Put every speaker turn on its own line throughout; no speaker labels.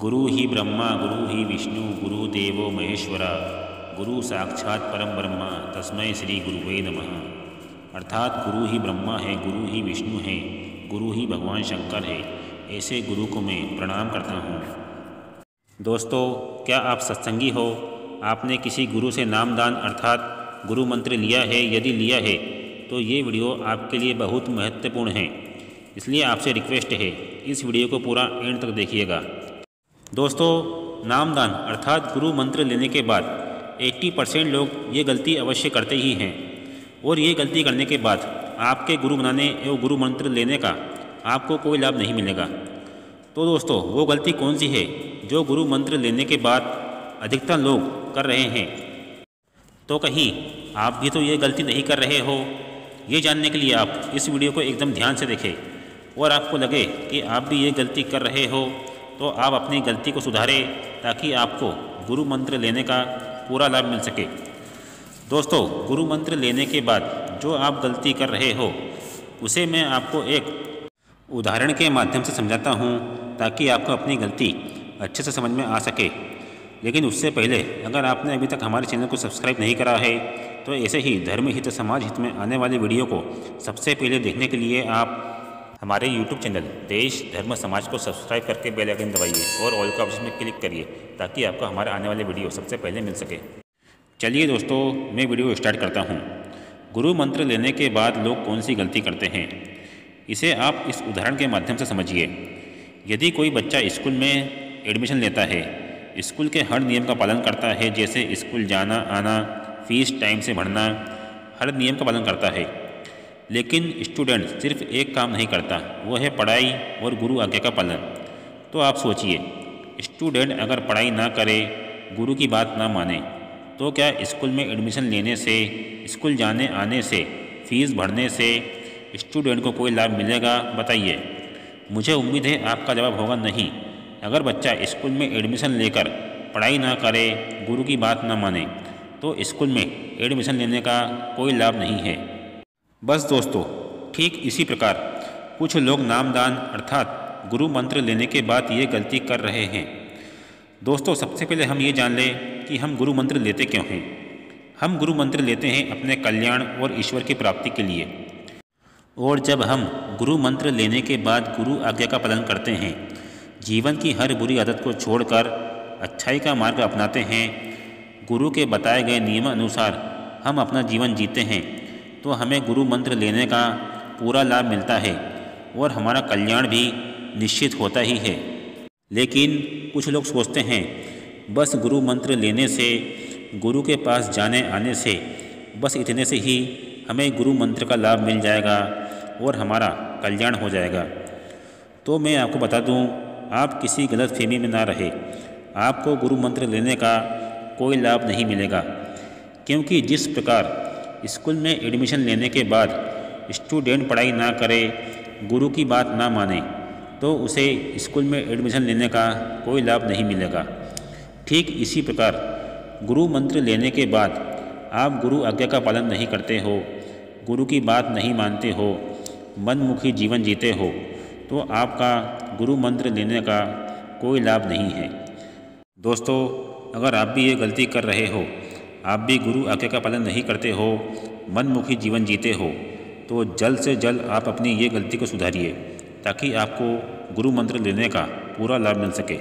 गुरु ही ब्रह्मा, गुरु ही विष्णु, गुरु देवो महेश्वरा, गुरु साक्षात परम ब्रह्मा तस्मय श्री गुरुवे नमः। अर्थात गुरु ही ब्रह्मा है, गुरु ही विष्णु है, गुरु ही भगवान शंकर है, ऐसे गुरु को मैं प्रणाम करता हूँ। दोस्तों, क्या आप सत्संगी हो? आपने किसी गुरु से नामदान अर्थात गुरु मंत्र लिया है, यदि लिया है तो ये वीडियो आपके लिए बहुत महत्वपूर्ण है। इसलिए आपसे रिक्वेस्ट है, इस वीडियो को पूरा एंड तक देखिएगा। दोस्तों, नामदान अर्थात गुरु मंत्र लेने के बाद 80 परसेंट लोग ये गलती अवश्य करते ही हैं। और ये गलती करने के बाद आपके गुरु बनाने एवं गुरु मंत्र लेने का आपको कोई लाभ नहीं मिलेगा। तो दोस्तों, वो गलती कौन सी है जो गुरु मंत्र लेने के बाद अधिकतर लोग कर रहे हैं? तो कहीं आप भी तो ये गलती नहीं कर रहे हो। ये जानने के लिए आप इस वीडियो को एकदम ध्यान से देखें और आपको लगे कि आप भी ये गलती कर रहे हो। तो आप अपनी गलती को सुधारें ताकि आपको गुरु मंत्र लेने का पूरा लाभ मिल सके। दोस्तों, गुरु मंत्र लेने के बाद जो आप गलती कर रहे हो, उसे मैं आपको एक उदाहरण के माध्यम से समझाता हूँ ताकि आपको अपनी गलती अच्छे से समझ में आ सके। लेकिन उससे पहले, अगर आपने अभी तक हमारे चैनल को सब्सक्राइब नहीं करा है तो ऐसे ही धर्म हित समाज हित में आने वाले वीडियो को सबसे पहले देखने के लिए आप हमारे YouTube चैनल देश, धर्म, समाज को सब्सक्राइब करके बेल आइकन दबाइए और ऑल का ऑप्शन में क्लिक करिए, ताकि आपको हमारे आने वाले वीडियो सबसे पहले मिल सके। चलिए दोस्तों, मैं वीडियो स्टार्ट करता हूँ। गुरु मंत्र लेने के बाद लोग कौन सी गलती करते हैं? इसे आप इस उदाहरण के माध्यम से समझिए। यदि कोई बच्चा स्कूल में एडमिशन लेता है, स्कूल के हर नियम का पालन करता है, जैसे स्कूल जाना, आना फ़ीस टाइम से भरना, हर नियम का पालन करता है। लेकिन स्टूडेंट सिर्फ़ एक काम नहीं करता, वो है पढ़ाई और गुरु आज्ञा का पालन। तो आप सोचिए स्टूडेंट अगर पढ़ाई ना करे, गुरु की बात ना माने तो क्या स्कूल में एडमिशन लेने से स्कूल जाने आने से फ़ीस भरने से स्टूडेंट को कोई लाभ मिलेगा? बताइए। मुझे उम्मीद है आपका जवाब होगा नहीं। अगर बच्चा स्कूल में एडमिशन लेकर पढ़ाई ना करे, गुरु की बात ना माने तो स्कूल में एडमिशन लेने का कोई लाभ नहीं है। बस दोस्तों, ठीक इसी प्रकार। कुछ लोग नामदान, अर्थात गुरु मंत्र लेने के बाद ये गलती कर रहे हैं। दोस्तों, सबसे पहले हम ये जान लें कि हम गुरु मंत्र लेते क्यों हैं। हम गुरु मंत्र लेते हैं अपने कल्याण और ईश्वर की प्राप्ति के लिए। और जब हम गुरु मंत्र लेने के बाद गुरु आज्ञा का पालन करते हैं, जीवन की हर बुरी आदत को छोड़कर अच्छाई का मार्ग अपनाते हैं, गुरु के बताए गए नियम अनुसार हम अपना जीवन जीते हैं। तो हमें गुरु मंत्र लेने का पूरा लाभ मिलता है और हमारा कल्याण भी निश्चित होता ही है। लेकिन कुछ लोग सोचते हैं, बस गुरु मंत्र लेने से, गुरु के पास जाने आने से, बस इतने से ही हमें गुरु मंत्र का लाभ मिल जाएगा और हमारा कल्याण हो जाएगा। तो मैं आपको बता दूँ, आप किसी गलत फहमी में ना रहे। आपको गुरु मंत्र लेने का कोई लाभ नहीं मिलेगा, क्योंकि जिस प्रकार स्कूल में एडमिशन लेने के बाद स्टूडेंट पढ़ाई ना करे, गुरु की बात ना माने तो उसे स्कूल में एडमिशन लेने का कोई लाभ नहीं मिलेगा। ठीक इसी प्रकार, गुरु मंत्र लेने के बाद आप गुरु आज्ञा का पालन नहीं करते हो, गुरु की बात नहीं मानते हो, मनमुखी जीवन जीते हो तो आपका गुरु मंत्र लेने का कोई लाभ नहीं है। दोस्तों, अगर आप भी ये गलती कर रहे हो आप भी गुरु आज्ञा का पालन नहीं करते हो, मनमुखी जीवन जीते हो तो जल्द से जल्द आप अपनी ये गलती को सुधारिए, ताकि आपको गुरु मंत्र लेने का पूरा लाभ मिल सके।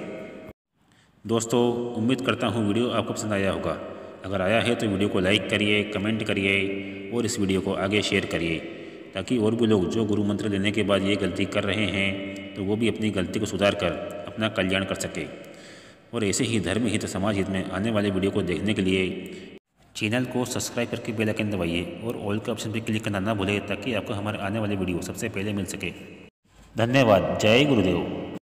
दोस्तों, उम्मीद करता हूँ वीडियो आपको पसंद आया होगा। अगर आया है तो वीडियो को लाइक करिए, कमेंट करिए और इस वीडियो को आगे शेयर करिए, ताकि और भी लोग जो गुरु मंत्र लेने के बाद ये गलती कर रहे हैं तो वो भी अपनी गलती को सुधार कर अपना कल्याण कर सके। और ऐसे ही धर्म हित समाज हित में आने वाले वीडियो को देखने के लिए चैनल को सब्सक्राइब करके बेल आइकन दबाइए और ऑल के ऑप्शन पर क्लिक करना ना भूलें ताकि आपको हमारे आने वाले वीडियो सबसे पहले मिल सके। धन्यवाद। जय गुरुदेव।